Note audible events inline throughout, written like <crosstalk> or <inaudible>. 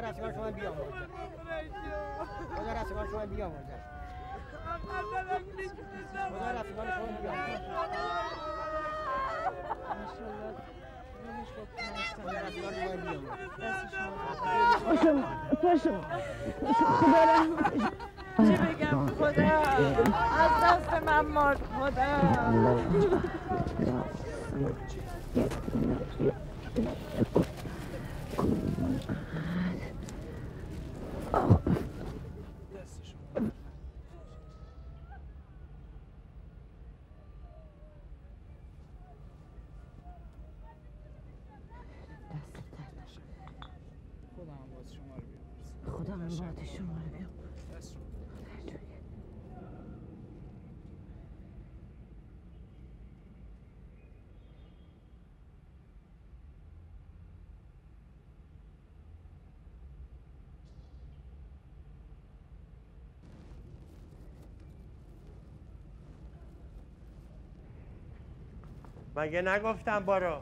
رسول شما بیام خدا رسول شما بیام خدا رسول شما بیام خدا بیام چی بگم خدا از دست من مرد خدا خدا مگه نگفتم برو.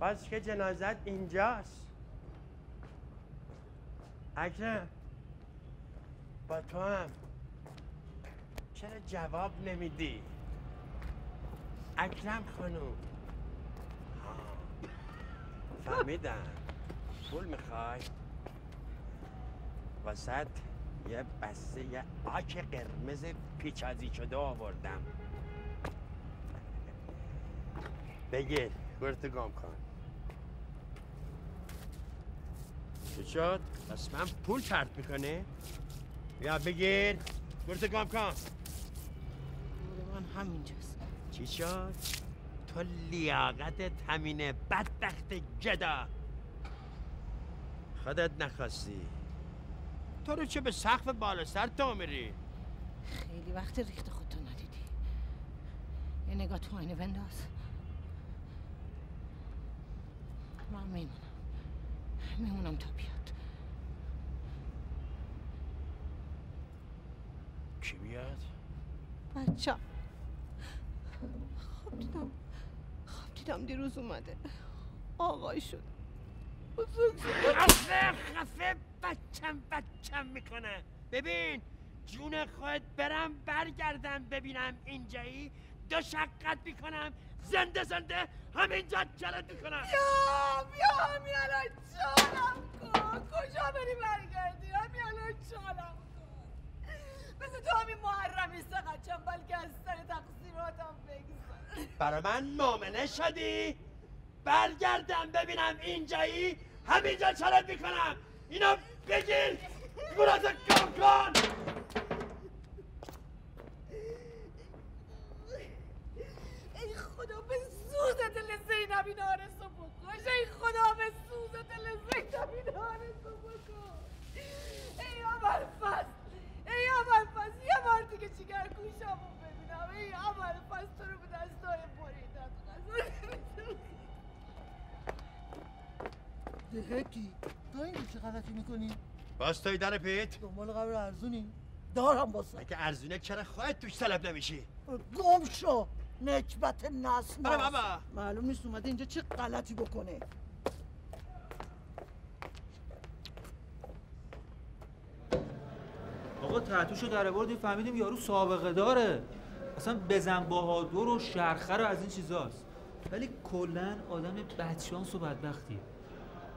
باز که جنازت اینجاست. اکرم با تو هم. چرا جواب نمیدی؟ اکرم خانوم فهمیدم. پول می‌خوای؟ واسط یه بسته یه آک قرمز پیچازی شده آوردم. بگیر برتو گم کن. چی شد؟ پس من پول پرت می‌کنه؟ یا بگیر. برتو گم کن. من همینجاست. چی شد؟ تو لیاقتت همینه بدبخت گدا خودت نخواستی. تو رو چه به سقف بالا سر تو میری؟ خیلی وقت ریخت خودتو ندیدی. یه نگاه تو آینه بنداز. من میمونم میمونم تا بیاد کی بیاد؟ بچه خواب دیدم خواب دیدم دیروز اومده آقای شد بزرگ خفه خفه بچم بچم می‌کنه ببین جون خود برم برگردم ببینم اینجایی دو شقت می‌کنم زنده زنده همینجا جلت می‌کنم. بیا بیا همین الان چالم کن. کجا بری برگردی؟ همین الان چالم کن. مثل تو همین محرمی سقط چنبل که از سر تقصیراتم بگذار. برا من مؤمنه شدی؟ برگردم ببینم اینجایی. همینجا چلت می‌کنم. اینو بگیر. گورت کم کن ای خدا به سوز دل این آرزو بکش ای خدا به سوز دل زینب این آرزو بکن ای عمر فصل ای عمر فصل یه بار دیگه چیگر گوشمو ببینم. ای عمر فصل تو رو به دستای بریدم دهکی تو اینجا چه غلطی می‌کنی؟ باز توی در پیت. دنبال قبر ارزونی؟ دارم واسه. اگه ارزونه چرا خودت توش طلب نمیشی؟ گم شو. نکبت نس بابا. معلوم نیست اومده اینجا چه غلطی بکنه. آقا تحتوشو در بردیم فهمیدیم یارو سابقه داره. اصلا بزن بهادر و شرخه رو از این چیزاست. ولی کلا آدم بدشانس و بدبختیه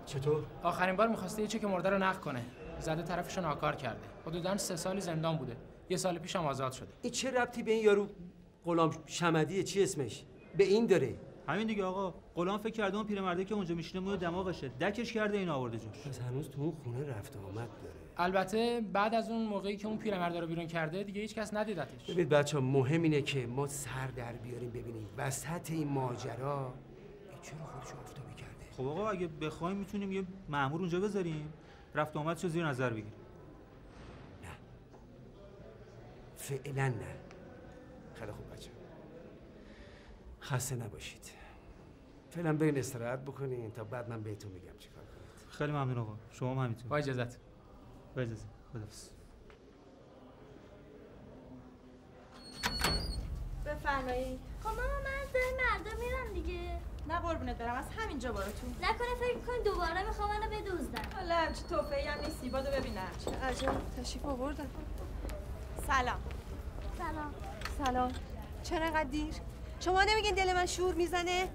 چطور؟ آخرین بار می‌خواسته یه چک مرده رو نقد کنه. زده طرفشو ناکار کرده. حدودا سه سالی زندان بوده. یه سال پیش هم آزاد شده. این چه ربطی به این یارو غلام شمدیه چی اسمش؟ به این داره همین دیگه آقا غلام فکر کرده اون پیرمرده که اونجا میشینه موی دماغشه. دکش کرده این آورده جاش. پس هنوز تو اون خونه رفت و آمد داره. البته بعد از اون موقعی که اون پیرمرد رو بیرون کرده دیگه هیچ کس ندیدتش. ببینید بچه مهم اینه که ما سر در بیاریم ببینیم وسط این ماجرا چرا خودشو آفتابی کرده؟ خب آقا اگه بخوایم می‌تونیم یه مأمور اونجا بذاریم. رفت و آمدشو زیر نظر بگیریم. فعلا نه. خیلی خوب بچه. خسته نباشید. فعلا برین استراحت بکنین تا بعد من بهتون میگم چیکار کنید. خیلی ممنون آقا. شما هم همینطور. با اجازت. با اجازه. خدافظ بفرمایید. خب ماما من از مردا میرم دیگه. نه قربونت برم. از همینجا برو تو نکنه فکر کن دوباره می‌خوام منو بدوزدن حالا همچی توفهی هم نیستی. بادو ببینم. چه عجب. تشریف آوردن. سلام. سلام. سلام. چرا انقدر دیر؟ شما نمیگین دل من شور می‌زنه؟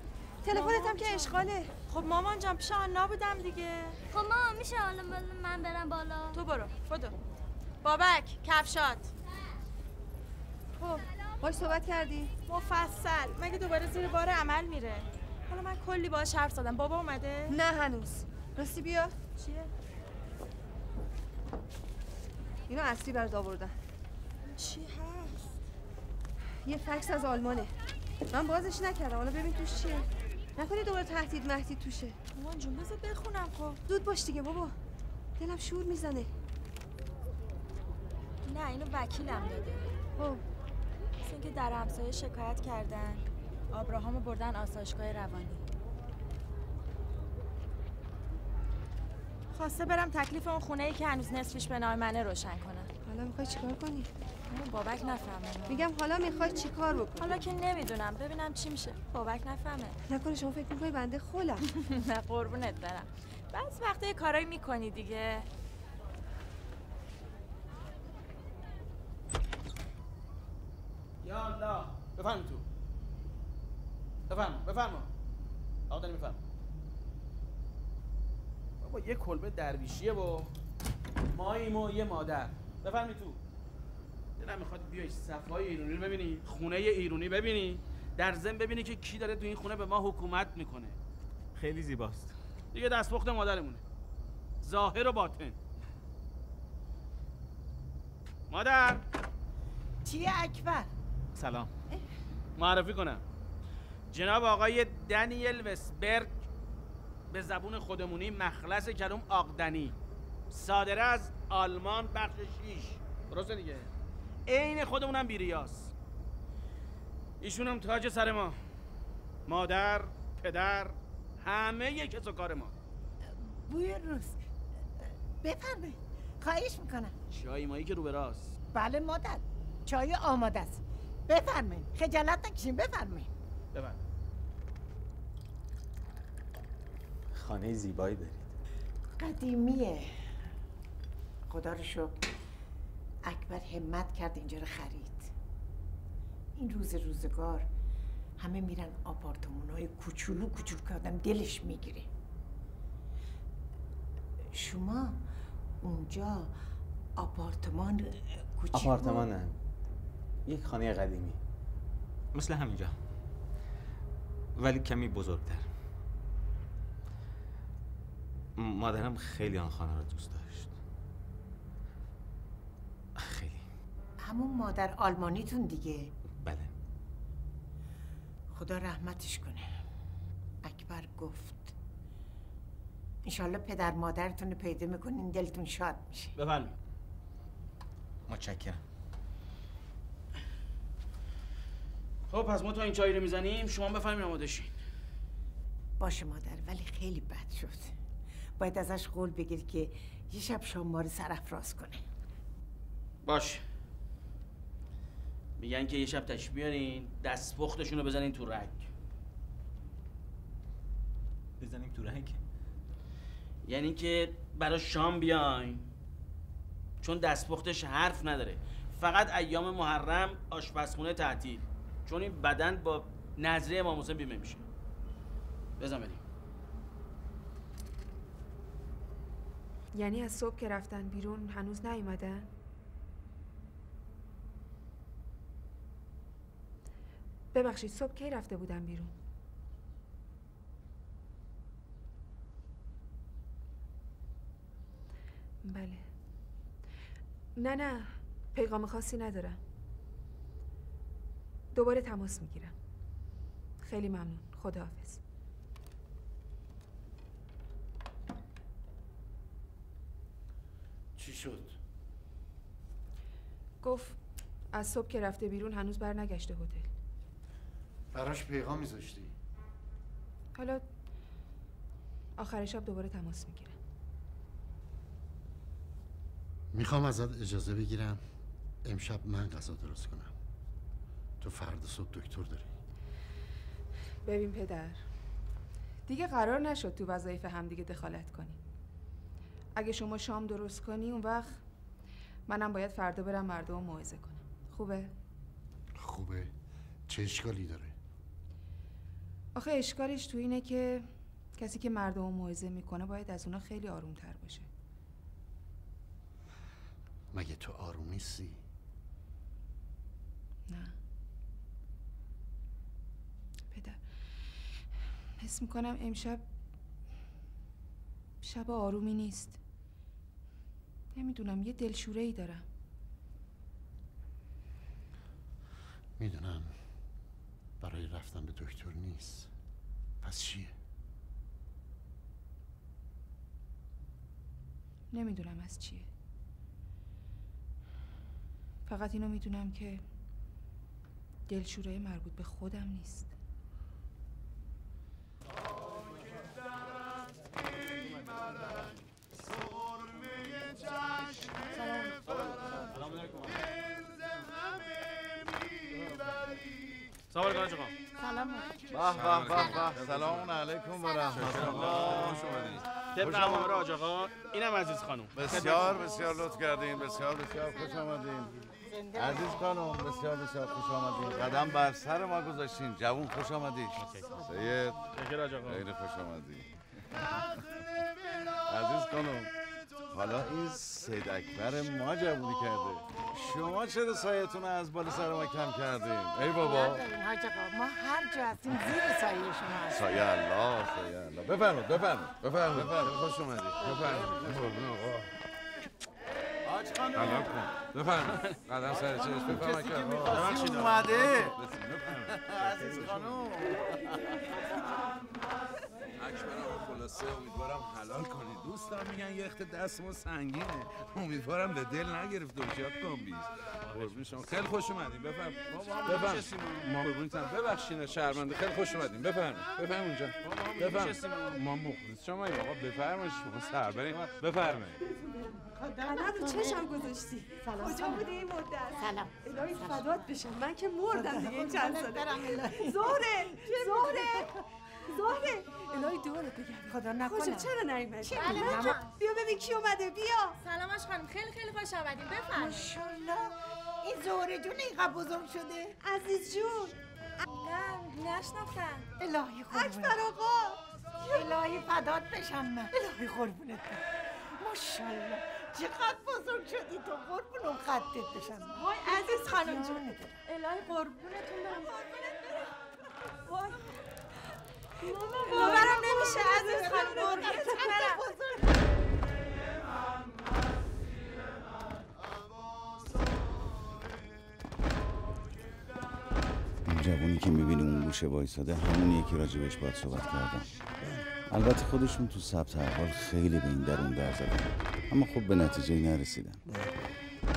تلفنت هم که اشغاله. خب مامان جان پیش آنا بودم دیگه. خب ماما میشه حالا من برم بالا؟ تو برو بدو بابک کفشات. خب باش صحبت کردی. مفصل. مگه دوباره زیر بار عمل میره؟ حالا من کلی باهاش حرف زدم. بابا اومده؟ نه هنوز. راستی بیا. چیه؟ اینو اصلی برات آوردن چی؟ هست. یه فکس از آلمانه. من بازش نکردم. حالا ببین توش چیه. نکنی دوباره تهدید مهدید توشه. مامان جون بذار بخونم خب. زود باش دیگه بابا. دلم شور می‌زنه. نه اینو وکیلم داده. خب. مثل اینکه در همسایه شکایت کردن. آبراهامو بردن آسایشگاه روانی. خواسته برم تکلیف اون خونه ای که هنوز نصفش به نام منه روشن کنم. حالا می‌خوای چیکار کنی؟ بابک نفهمه. میگم حالا می‌خوای چیکار بکنی؟ حالا که نمی‌دونم ببینم چی میشه. بابک نفهمه. نکنه شما فکر می‌کنی بنده خولم. <laughs> نه قربونت برم. بعض وقتا یه کارایی می‌کنی دیگه. یا الله. بفرمایید تو. بفرما بفرما آقا داری بفرما بابا یه کلبه درویشیه و ماییم و یه مادر. بفرمایید تو. دلم می‌خواد بیای صفای ایرونی رو ببینی خونه ایرونی ببینی. در ضمن ببینی که کی داره تو این خونه به ما حکومت می‌کنه. خیلی زیباست. دیگه دستپخت مادرمونه. ظاهر و باطن. مادر. چیه اکبر؟ سلام. معرفی کنم. جناب آقای دنیل وسبرگ به زبون خودمونی مخلص کلوم آقدنی. صادره از آلمان بخش شیش. درسته دیگه؟ عین خودمونم بیریاس. ایشون هم تاج سر ما. مادر پدر همه یک کس و کار ما. بوی روز. بفرمایید. خواهش می‌کنم. چای مایی که رو به راست. بله مادر. چای آماده است. بفرمایید. خجالت نکشین. بفرمایید. ببر خانه زیبایی دارید. قدیمیه. خدا رو شکر. اکبر همت کرد اینجا رو خرید. این روز روزگار همه میرن آپارتمان های کوچولو کوچولو که آدم دلش می‌گیره. شما اونجا آپارتمان کوچیک آپارتمان نه یک خانه قدیمی. مثل همینجا. ولی کمی بزرگتر. مادرم خیلی آن خانه رو دوست داشت خیلی همون مادر آلمانیتون دیگه. بله. خدا رحمتش کنه. اکبر گفت. انشالله پدر مادرتون رو پیدا می‌کنین دلتون شاد میشه. بفرمایید. متشکرم. خب پس ما تا این چایی رو می‌زنیم. شما بفهمین آماده شین باشه مادر ولی خیلی بد شد. باید ازش قول بگیر که یه شب شام ما رو سرافراز کنه. باش میگن که یه شب تشریف بیارین دستپختشون رو بزنین تو رگ. بزنیم تو رنگ یعنی که برای شام بیاین. چون دستپختش حرف نداره. فقط ایام محرم آشپزخونه تعطیل. چون این بدن با نظریه امام حسین بیمه میشه. بزن بریم. یعنی از صبح که رفتن بیرون هنوز نیومدن؟ ببخشید صبح کی رفته بودن بیرون؟ بله. نه نه پیغام خاصی ندارم. دوباره تماس می‌گیرم. خیلی ممنون. خداحافظ. چی شد؟ گفت از صبح که رفته بیرون هنوز بر نگشته هتل. براش پیغام میذاشتی حالا آخر شب دوباره تماس می‌گیرم می‌خوام ازت اجازه بگیرم امشب من غذا درست کنم. تو فردا صبح دکتر داری. ببین پدر دیگه قرار نشد تو وظایف همدیگه دخالت کنی. اگه شما شام درست کنی اون وقت منم باید فردا برم مردم رو موعظه کنم. خوبه؟ خوبه. چه اشکالی داره؟ آخه اشکالش تو اینه که کسی که مردم رو موعظه می‌کنه باید از اونا خیلی آرومتر باشه. مگه تو آروم نیستی؟ نه. پدر حس می‌کنم امشب شب آرومی نیست. نمی‌دونم یه دلشوره ای دارم. می‌دونم. برای رفتن به دکتر نیست. پس چیه؟ نمی‌دونم از چیه. فقط اینو می‌دونم که دلشوره مربوط به خودم نیست. سلام علیکم. آقا سلام. به به به به. سلام علیکم و رحمت الله. طبق اوامر آج آقا اینم عزیز خانم. بسیار بسیار لطف کردین. بسیار بسیار خوش آمدین عزیز خانم بسیار بسیار خوش آمدین قدم بر سر ما گذاشتین. جوون خوش آمدید سید خیلی خوش آمدید عزیز خانم. حالا این سید اکبر ما جوونی کرده. شما چرا سایتون رو از بالا سر ما کم کردین؟ ای بابا. حاج ما هر جا هستیم زیر سایه شما هستیم. سایه الله سایه الله. بفرمایید بفرمایید بفرمایید. بفرمایید خوش اومدید. بفرمایید. قربون آقا خانم. کن قدم سر چشم بفرمایید. کسی که که می‌خواستی ببخشید. اومده. عزیز خانم. خلاصه امیدوارم حلال کنی دوستان میگن یه اخت دست ما سنگینه. امیدوارم به دل نگرفته باشی یاد کن بیز قربون شما. خیلی خوش اومدین. بفرم بفرم ما قربونتم ببخشین شرمنده خیلی خوش اومدین. بفرم بفرم اونجا. بفرم ما مخلص شما آقا بفرمایید. شما سربرین بفرمایید. قدم رو چشم گذاشتی؟ سلام. کجا بودی این مدت؟ سلام. الهی. فدات بشم. من که مردم دیگه این چند ساله. زهره. زهره. زهره. الهی دورت بگم خدا نکنه. خوشم چرا نیومدی؟ چه بله، می‌دونم. بچه، بیا ببین کی اومده. بیا. سلام آش خانم. خیلی خیلی خوش آمدین. بفرمایید. ماشاءالله. این زهره جون اینقدر بزرگ شده. عزیز جون. نه نشناختم. الهی قربونت. اکبر آقا. الهی فدات بشم من. الهی قربونت. برم ماشاءالله. چقدر بزرگ شدی تو. قربون اون قدت بشم. من. وای عزیز خانم جون. الهی قربونتون برم. وای. باورم نمیشه عزیز خانم قربونت برم. این جوونی که می‌بینی اون گوشه وایساده همونیه که راجبش باید صحبت کردم. البته خودشون تو ثبت احوال خیلی به این درون در زدن. اما خب به نتیجه نرسیدن.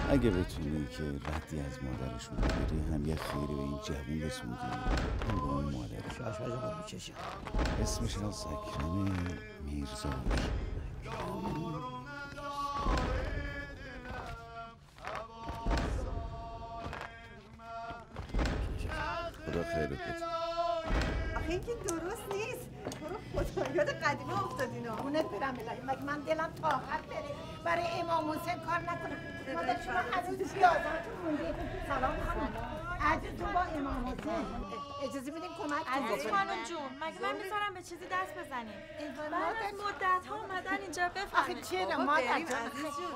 اگه بتونی که ردی از مادرشون بگیری هم یه خیری به این جوون رسوندی هم به اون مادر. اسمش از اکرم میرزایی خدا خیرت بده. آخه این که درست نیست. برو خدا یاد قدیمی افتادینا قربونت برم الهی مگه من دلم طاقت بره؟ برای امام حسین کار نکنم مادر شما هنوز یادتون مونده سلام خانم عزیزتون با امام حسین اجازه بدین کمک عزیز. خانم جون مگه من می‌ذارم به چیزی دست بزنیم بعد مدت ها اومدن اینجا آخه بفرمایید چرا بابا مادر جون.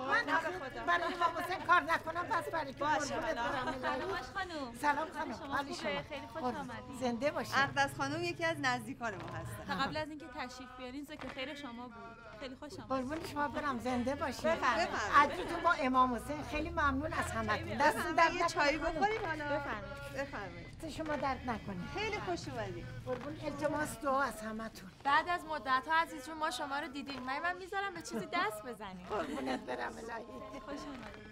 من نه آخه به خدا. برای امام حسین کار نکنم پس برای که باشه، بله. آش خانم. سلام خانم حال خوبه؟ شما خیلی خوش. آمدید. زنده باشید اقدس خانم یکی از نزدیکان ما هستن تا قبل از اینکه تشریف بیارین ذکر خیر شما بود خیلی خوش آمد قربون شما برم زنده باشید بفرمایید. عزیزتون با امام حسین خیلی ممنون از همتون. دستتون درد یه خانم. بخوریم حالا. بفرمایید. بفرمایید. دست شما درد نکنه. خیلی خوش اومدید قربون التماس دعا از همتون. بعد از مدت ها عزیز جون ما شما رو دیدیم. من من می‌ذارم به چیزی دست بزنیم. قربونت برم الهی. خوش آمدید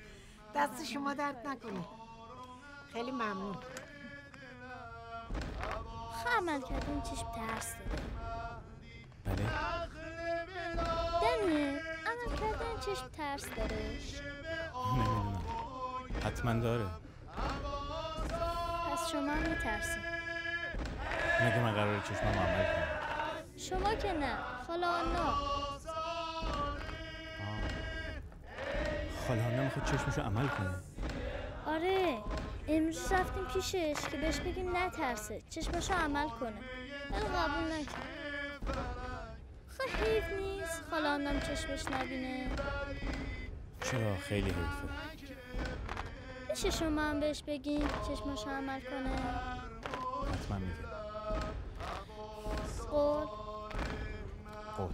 دست شما درد نکنه. خیلی ممنون. خواهر عمل کردن چشم ترس داره بله. دنیل عمل کردن چشم ترس داره. نمی‌دونم حتما داره. پس شما هم میترسید. مگه من قرار چشمم عمل کنم؟ شما که نه. خاله آنا می‌خواد چشمشو عمل کنه. آره. امروز رفتیم پیشش که بهش بگیم نترسه. چشمشو عمل کنه. ولی قبول نکرد. خیلی حیف نیست. خاله آنم چشمش نبینه. چرا؟ خیلی حیفه. میشه شما هم بهش بگین چشمشو عمل کنه. حتما میگه. قول. قول.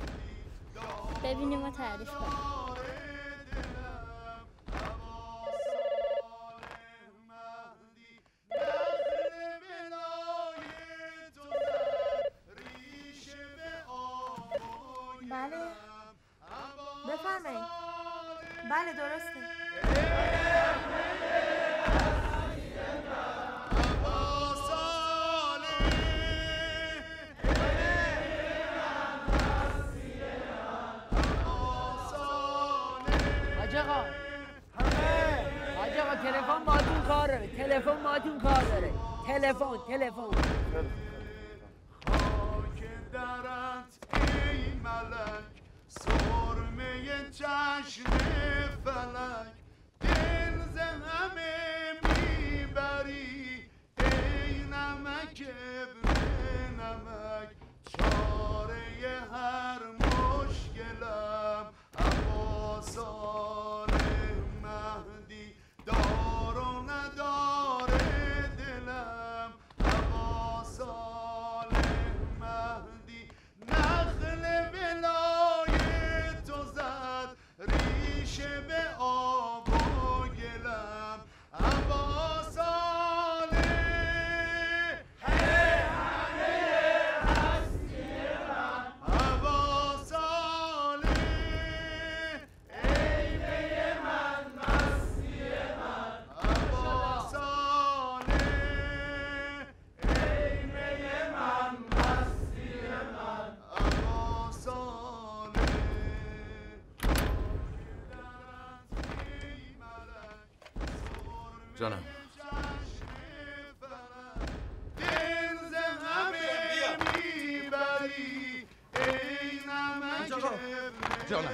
ببینیم و تعریف کنیم. بله. بفرمایید. بله درسته. تلفن باهاتون کار داره. تلفن باهاتون کار داره. تلفن تلفن. چشم فلک دل ز همه می‌بری. ای نمک جانم. جانم.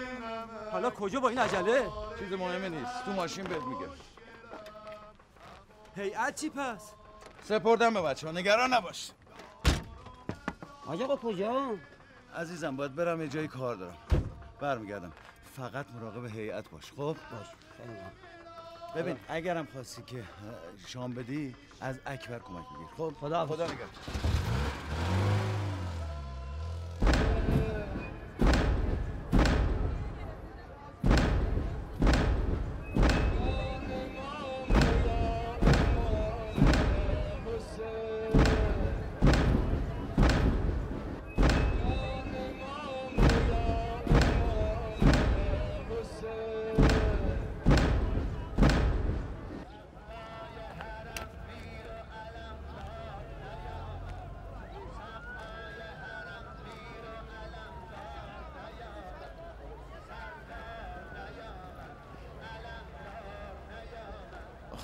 حالا کجا با این عجله؟ چیز مهمی نیست. تو ماشین بهت میگم. هیئت چی پس؟ سپردم به بچه ها نگران نباش. حاج آقا کجا؟ عزیزم باید برم یه جایی کار دارم. برمیگردم. فقط مراقب هیئت باش. خب؟ باش. ببین اگرم خواستی که شام بدی از اکبر کمک بگیر خب؟ خدا خدا نگهدار.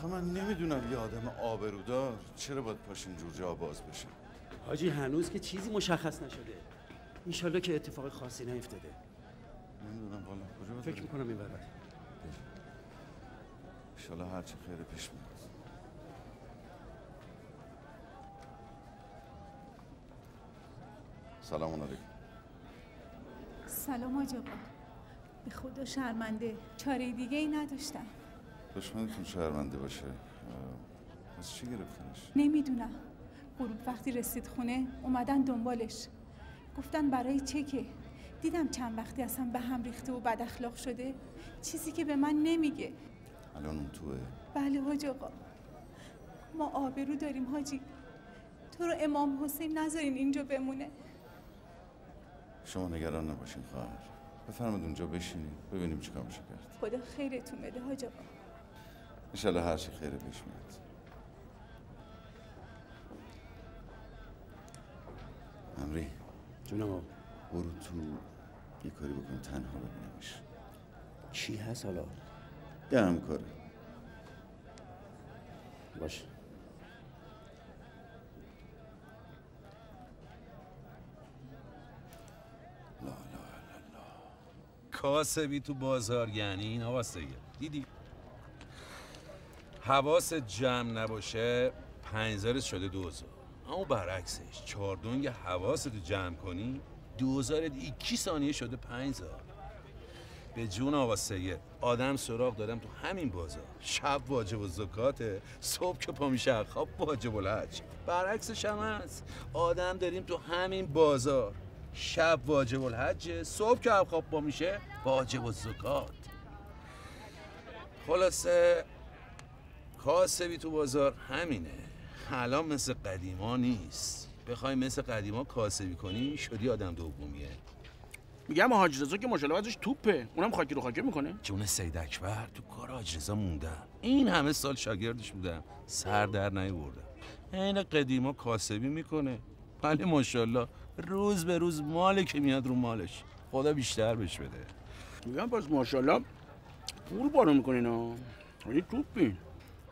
آخه من نمی‌دونم یه آدم آبرودار چرا باید پاش اینجور جا باز بشه. حاجی هنوز که چیزی مشخص نشده. انشالله که اتفاق خاصی نیفتاده. نمی‌دونم والا کجا فکر؟ می‌کنم این برات انشالله هرچی خیر پیش میاد. سلام علیکم. سلام آقا به خدا شرمنده. چاره دیگه ای نداشتم. دشمنتون شهرمنده باشه. از چی گرفتنش؟ نمی‌دونم. غروب وقتی رسید خونه اومدن دنبالش. گفتن برای چکه؟ دیدم چند وقتی اصلا به هم ریخته و بد اخلاق شده. چیزی که به من نمیگه. الان اون توه. بله حاج آقا. ما آبرو داریم حاجی. تو رو امام حسین نذارین اینجا بمونه. شما نگران نباشین خواهر. بفرمایید اونجا بشینید ببینیم چیکار میشه کرد. خدا خیرتون بده حاج آقا. انشالله هر چی خیره پیش میاد. امری جونم آقا. برو تو یه کاری بکن تنها ببینمش. چی هست حالا؟ یه هم کاره باشه کاسبی تو بازار یعنی این حواسه دیدی؟ حواست جمع نباشه پنجزار شده دوزار. اما برعکسش چهاردونگ حواست رو جمع کنی دوزار ایکی ثانیه شده پنجزار. به جون آقا سید آدم سراغ دارم تو همین بازار. شب واجب و زکاته صبح که پا میشه خواب واجب الحج. برعکسش هم هست. آدم داریم تو همین بازار. شب واجب الحج صبح که خواب پا میشه واجب و زکات. خلاصه کاسبی تو بازار همینه. الان مثل قدیما نیست. بخوای مثل قدیما کاسبی کنی شدی آدم دومیه. میگم حاج رضا که ماشاءالله ازش توپه. اونم خاکی رو خاکی می‌کنه. جون سید اکبر تو کار حاج رضا موندم. این همه سال شاگردش بودم. سر در نیوردم عین قدیما کاسبی می‌کنه. ولی ماشاءالله روز به روز مالی که میاد رو مالش. خدا بیشتر بهش بده. میگم پس ماشاءالله پول بارو می‌کنین ها. یعنی توپین.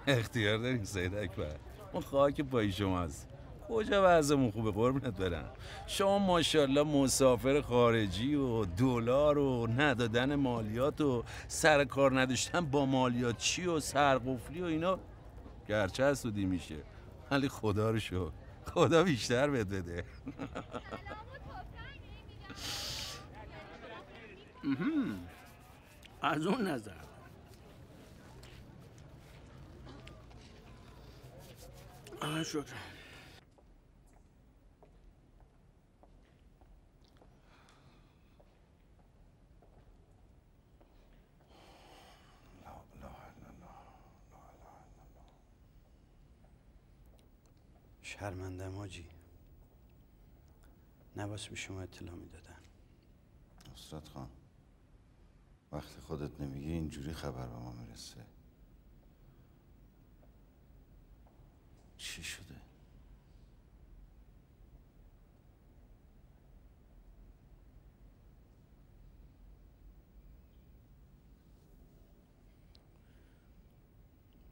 اختیار داریم سید اکبر. ما خاک پای شما هست کجا وضعمون خوبه؟ قربونت برم. شما ماشاءالله مسافر خارجی و دلار و ندادن مالیات و سر کار نداشتن با مالیات چی و سرقفلی و اینا؟ گرچه حسودی میشه ولی خدا رو شو خدا بیشتر بهت بده. از اون نظر. آه شکر شرمنده ماجی. نباس به شما اطلاع می‌دادن. نصرت خان وقتی خودت نمیگی اینجوری خبر به ما می‌رسه. چی شده؟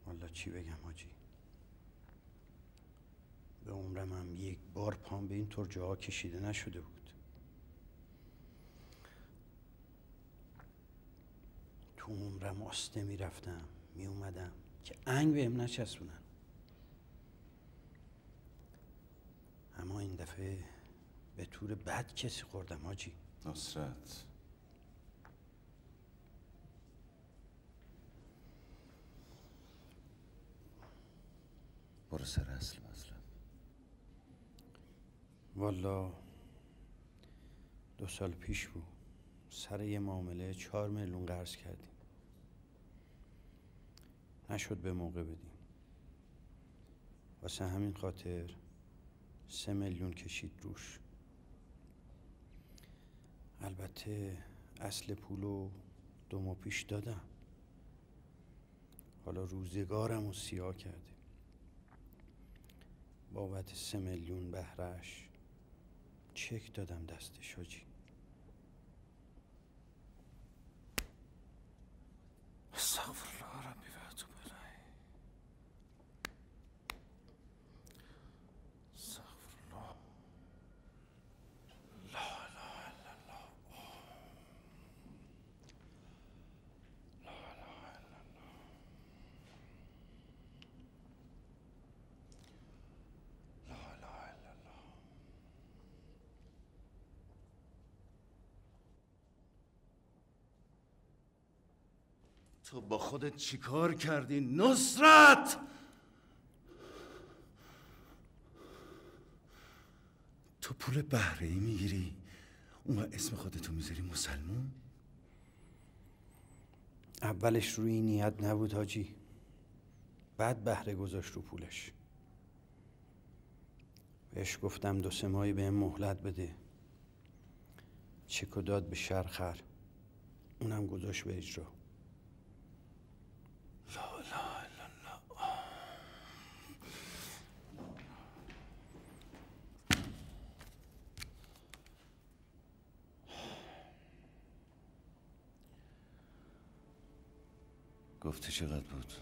والا چی بگم حاجی به عمرم هم یک بار پام به این طور جاها کشیده نشده بود. تو عمرم آسته می‌رفتم می اومدم که انگ بهم نچسبونن. اما این دفعه به طور بد کسی خوردم حاجی. نصرت. برو سر اصل مطلب والا دو سال پیش بود. سر یه معامله چهار میلیون قرض کردیم. نشد به موقع بدیم. واسه همین خاطر سه میلیون کشید روش. البته اصل پولو دو ماه پیش دادم. حالا روزگارم رو سیاه کرده. بابت سه میلیون بهرش چک دادم دستش حاجی. تو با خودت چیکار کردی نصرت؟ تو پول بهره ای می‌گیری اون اسم خودتو می‌ذاری مسلمون؟ اولش روی نیت نبود حاجی. بعد بهره گذاشت رو پولش. بهش گفتم دو سه ماهی بهم مهلت بده. چک و داد به شرخر. اونم گذاشت به اجرا. گفتی چقدر بود؟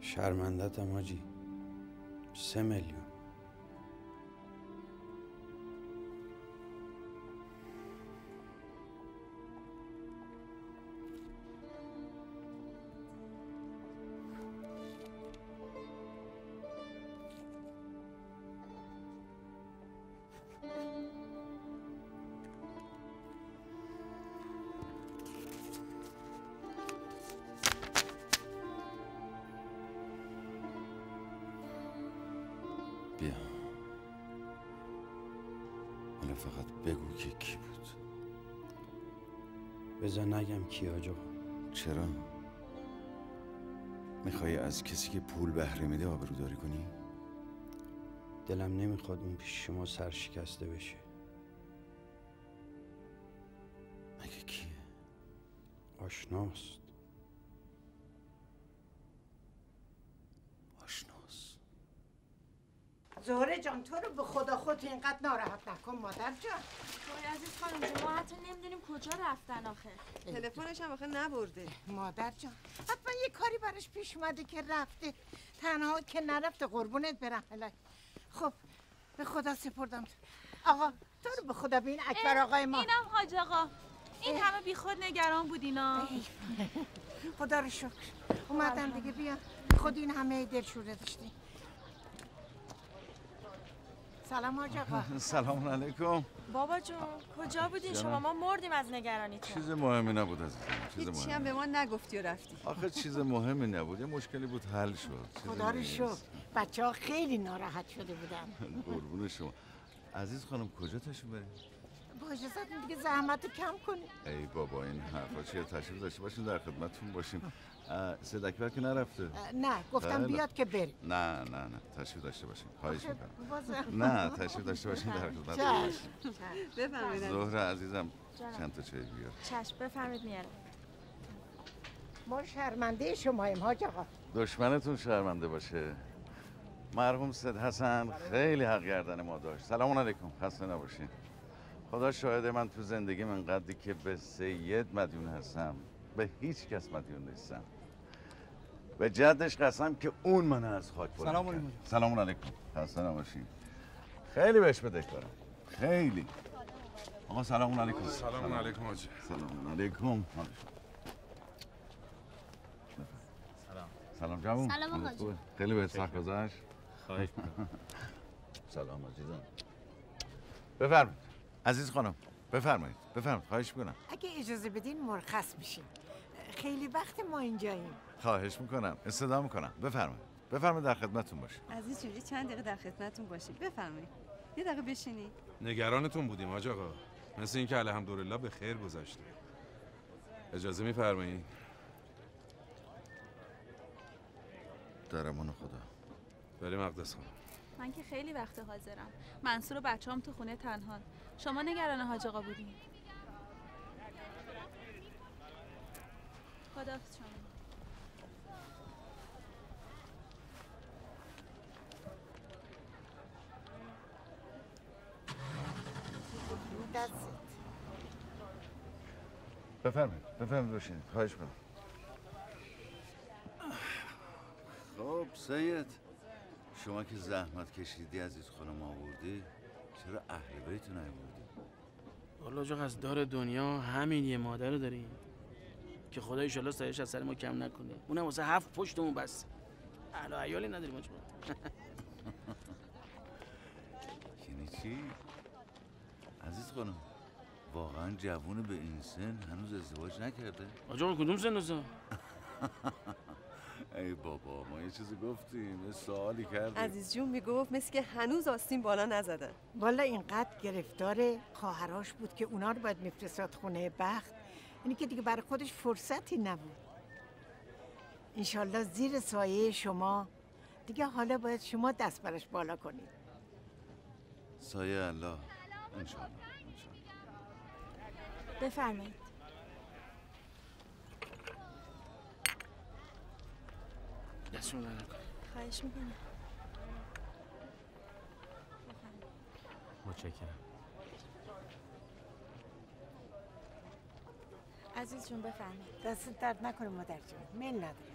شرمندتم حاجی سه میلیون. نگم کی آجا چرا؟ می‌خوای از کسی که پول بهره میده آبروداری کنی؟ دلم نمی‌خواد اون پیش شما سرشکسته بشه مگه کیه؟ آشناست زهره جان تو رو به خدا خودت اینقدر ناراحت نکن مادر جان. وای عزیز خانم ما حتی نمی‌دونیم کجا رفتن آخه. تلفنش هم آخه نبرده. مادر جان حتما یه کاری براش پیش اومده که رفته. تنها که نرفته قربونت برم. الهی. خب به خدا سپردم. آقا تو رو به خدا بین اکبر آقای ما. اینم حاج آقا. این همه بیخود نگران بود اینا. خدا رو شکر. اومدن دیگه بیا. خود این همه دلشوره داشتی سلام حاج آقا. <laughs> سلام علیکم. بابا جون کجا بودین شما؟ ما مردیم از نگرانیتون چیز مهمی نبود عزیزم چیز هیچی هم مهمی. به ما نگفتی و رفتی. آخه چیز مهمی نبود یه مشکلی بود حل شد خدا رو. شکر. بچه ها خیلی ناراحت شده بودن. <laughs> قربون شما. عزیز خانم کجا تشریف بریم با اجازتون دیگه زحمت رو کم کنید ای بابا این حرفا چیه؟ تشریف داشته باشیم در خدمتتون باشیم. سید اکبر که نرفته. نه گفتم خیلی. بیاد که بریم. نه نه نه تشریف داشته باشیم خواهش می‌کنم. نه تشریف داشته باشیم در خدمت. بفرمایید. زهره عزیزم. چند تا چای بیار؟ چشم بفرمید میارم. ما شرمنده شماییم حاج آقا. دشمنتون شرمنده باشه. مرحوم سید حسن خیلی حق گردن ما داشت. سلام علیکم. خسته نباشین. خدا شاهده من تو زندگی من قدری که به سید مدیون هستم. به هیچ کس مدیون نیستم. به جدش قسم که اون من از خاک بلند سلام کرد. علیکم. سلام علیکم. خسته نباشین خیلی بهش بدهکارم خیلی. آقا سلام علیکم. سلام علیکم حاجی. سلام علیکم. سلام. سلام جوون سلام آقا. خیلی بهت سخت گذشت. خواهش. <laughs> سلام عزیزم بفرمایید. عزیز خانم بفرمایید. بفرمایید. خواهش می‌کنم. اگه اجازه بدین مرخص میشیم. خیلی وقت ما اینجاییم. خواهش می‌کنم. استدا می‌کنم. بفرمایید. بفرمایید در خدمتتون باشیم. عزیز جون چند دقیقه در خدمتتون باشید بفرمایید. یه دقیقه بشینید. نگرانتون بودیم حاج آقا. مثل اینکه الحمدلله به خیر گذشته. اجازه میفرمایید؟ در امان خدا. بریم مقدس خانم. من که خیلی وقت حاضرم. منصور و بچه هم تو خونه تنها. شما نگران حاج آقا بودین. خداحافظ شما دست بفرمایید بفرمایید باشین خواهش می‌کنم. خب سید شما که زحمت کشیدی عزیز خانم آوردی چرا اهل بیت نیاوردی والا جو از دار دنیا همین یه مادر رو داریم که خدا ایشالله سایش از سر ما کم نکنه. اونم واسه هفت پشتمون بس. اهل و عیالی نداریم آجا <laughs> یعنی چی؟ عزیز خانم. واقعا جوون به این سن هنوز ازدواج نکرده؟ آجا کدوم سن سال؟ ای بابا ما یه چیزی گفتیم یه سوالی کردیم. عزیز جون می‌گفت مثل که هنوز آستین بالا نزدن والا اینقدر گرفتار خواهراش بود که اونا رو باید میفرستاد خونه بخت. اینی که دیگه برای خودش فرصتی نبود. انشالله زیر سایه شما. دیگه حالا باید شما دست برش بالا کنید. سایه الله انشالله. بفرمایید. دستون نکن. خواهش می‌کنم. متشکرم. عزیز جون بفرمایید. دست درد نکنه مادر جان میل نداره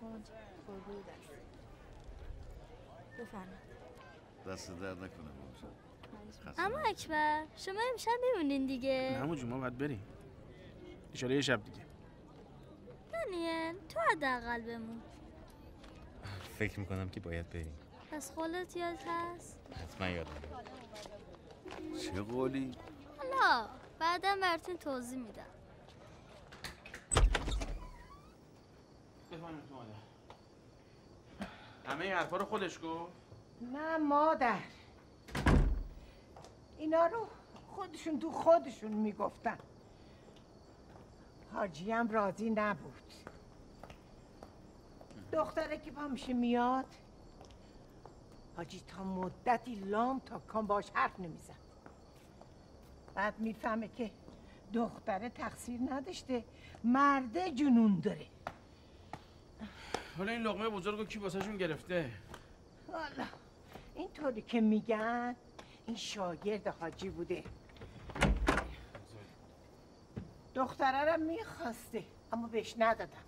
اونجا قربون دست بفرمایید. دست درد نکنه بابا اما اکبر شما امشب میمونین دیگه. نه جون ما باید بریم. ایشالله یه شب دیگه. دانیل تو حداقل بمون. فکر می‌کنم که باید بریم. پس قولت یاد هست؟ حتما یادم. چه قولی؟ حالا بعدا براتون توضیح میدم. همه این حرفا رو خودش گفت؟ نه مادر. اینا رو خودشون تو خودشون می‌گفتن. حاجی هم راضی نبود. دختره که با میشه میاد. حاجی تا مدتی لام تا کام باش حرف نمیزن. بعد می‌فهمه که دختره تقصیر نداشته مرده جنون داره. حالا این لقمه بزرگ رو کی واسهشون گرفته؟ والا اینطوری که میگن این شاگرد حاجی بوده. دختره رو می‌خواسته اما بهش ندادم.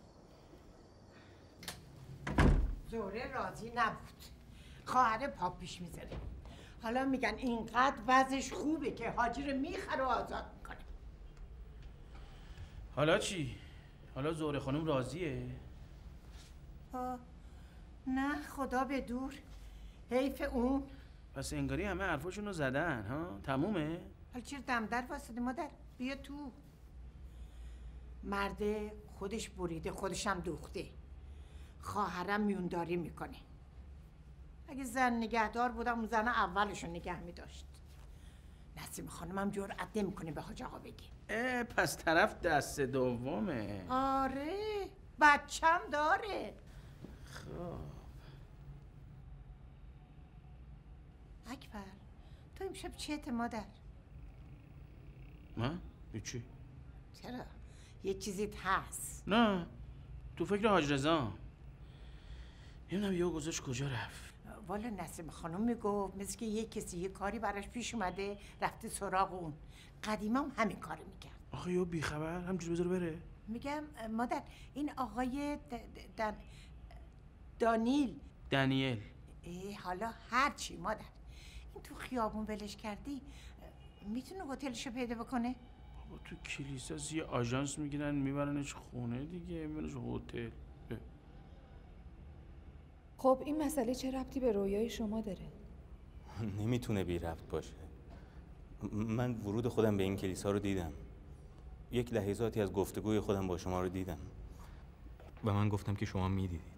زوره راضی نبود. خواهر پاپیش می‌ذاره. حالا میگن اینقدر وضعش خوبه که حاجی رو می‌خره و آزاد می‌کنه. حالا چی؟ حالا زهره خانم راضیه؟ آه، نه خدا به دور. حیف اون پس انگاری همه حرفاشون رو زدن ها؟ تمومه؟ حالا چرا دم در واسده مادر؟ بیا تو. مرده خودش بریده خودشم دوخته. خواهرم میونداری می‌کنه. اگه زن نگهدار بودم اون زن اولشو نگه میداشت. نسیم خانمم جرأت نمی‌کنه به حاج آقا بگی پس طرف دست دومه. آره بچم داره خب اکبر تو امشب چیته مادر؟ من؟ چی؟ چرا؟ یه چیزیت هست نه تو فکر حاج رضا. نمی‌دونم یهو گذاشت کجا رفت. والا نسیم خانم می‌گفت مثل که یه کسی یه کاری براش پیش اومده رفته سراغ اون. قدیما هم همین کارو می‌کرد. آخه یهو بیخبر همجوری بذاره بره. میگم مادر این آقای د- د- دن- دانیل. دنیل. ای حالا هرچی مادر. این تو خیابون ولش کردی می‌تونه هتلشو پیدا بکنه؟ بابا تو کلیسا از یه آژانس می‌گیرن میبرنش خونه دیگه میبرنش هتل. خب این مسئله چه ربطی به رویای شما داره؟ نمی‌تونه بی ربط باشه. من ورود خودم به این کلیسا رو دیدم. یک لحظاتی از گفتگوی خودم با شما رو دیدم. و من گفتم که شما می‌دیدید.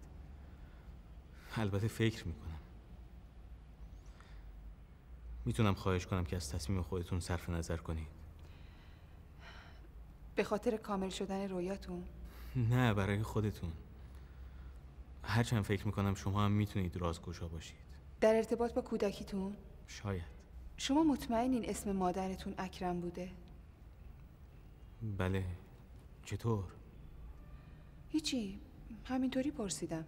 البته فکر می‌کنم. می‌تونم خواهش کنم که از تصمیم خودتون صرف نظر کنید. به خاطر کامل شدن رویاتون؟ نه برای خودتون. هرچند فکر می‌کنم شما هم می‌تونید رازگشا باشید. در ارتباط با کودکیتون؟ شاید. شما مطمئنین اسم مادرتون اکرم بوده؟ بله. چطور؟ هیچی. همینطوری پرسیدم.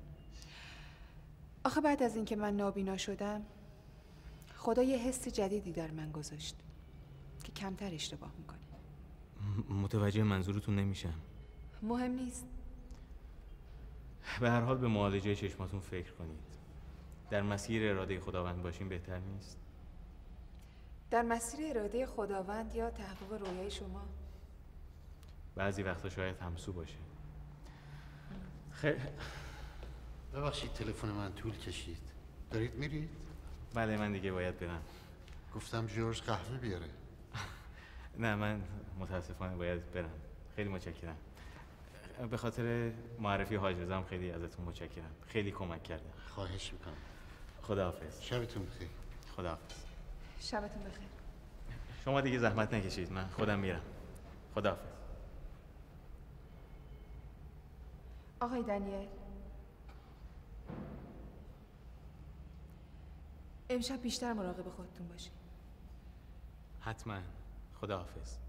آخه بعد از اینکه من نابینا شدم خدا یه حس جدیدی در من گذاشت که کمتر اشتباه می‌کنه متوجه منظورتون نمیشم. مهم نیست. به هر حال به معالجه چشماتون فکر کنید. در مسیر اراده خداوند باشین بهتر نیست؟ در مسیر اراده خداوند یا تحقق رویای شما؟ بعضی وقتا شاید همسو باشه. خیلی. ببخشید تلفن من طول کشید. دارید میرید؟ بله من دیگه باید برم. گفتم جورج قهوه بیاره. <laughs> نه من متاسفانه باید برم. خیلی متشکرم. به خاطر معرفی حاج رضا هم خیلی ازتون متشکرم. خیلی کمک کردن خواهش می‌کنم. خداحافظ. شبتون بخیر. خداحافظ. شبتون بخیر. شما دیگه زحمت نکشید. من خودم میرم. خداحافظ. آقای دنیل امشب بیشتر مراقب خودتون باشید حتما. خداحافظ.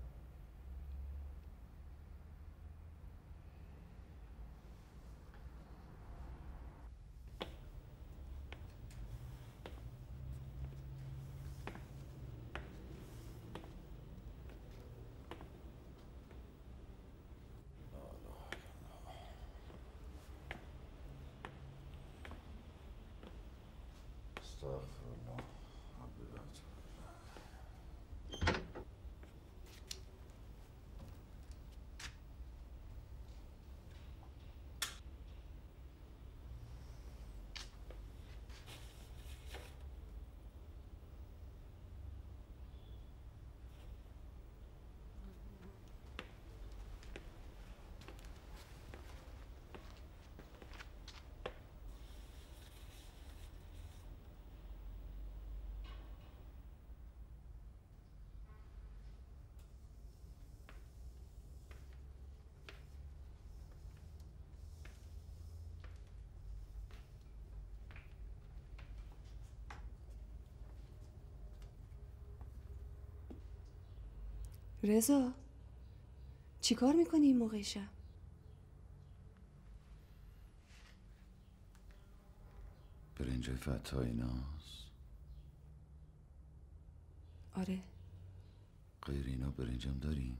رضا چی کار می‌کنی این موقع شب؟ برنج فتا ایناست. آره. غیر اینا برنجم داریم.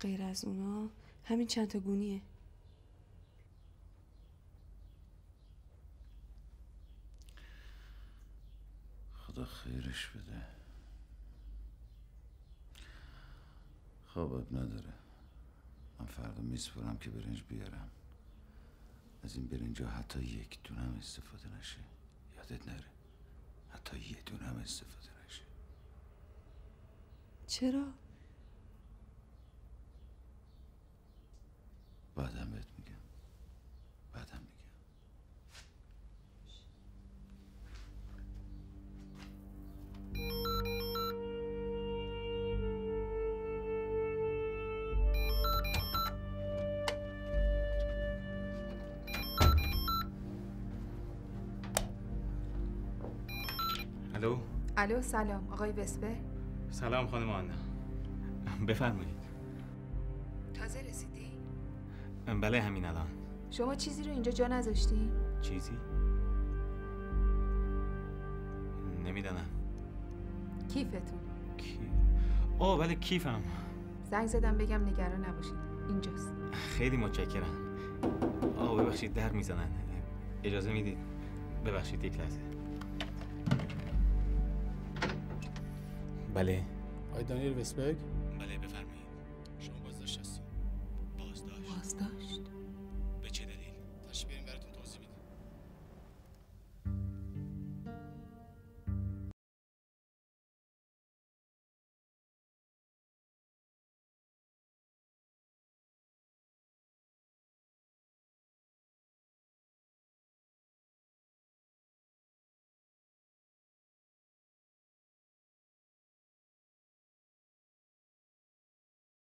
غیر از اونا همین چند تا گونیه. خدا خیرش بده. خب اب نداره. من فردا میسپرم که برنج بیارم. از این برنجا حتی یک دونم استفاده نشه. یادت نره. حتی یه دونم استفاده نشه. چرا؟ بعدم بهت میگم. بعدم میگم. الو. الو سلام. آقای وسپر سلام خانم آنا. بفرمایید. تازه رسیدی؟ بله همین الان. شما چیزی رو اینجا جا نذاشتی؟ چیزی؟ نمی‌دانم. کیفتون. اوه بله کیفم. زنگ زدم بگم نگران نباشید. اینجاست. خیلی متشکرم. آه ببخشید در می‌زنن. اجازه می‌دید؟ ببخشید یک لحظه. بله. آقای دانیل وسبرگ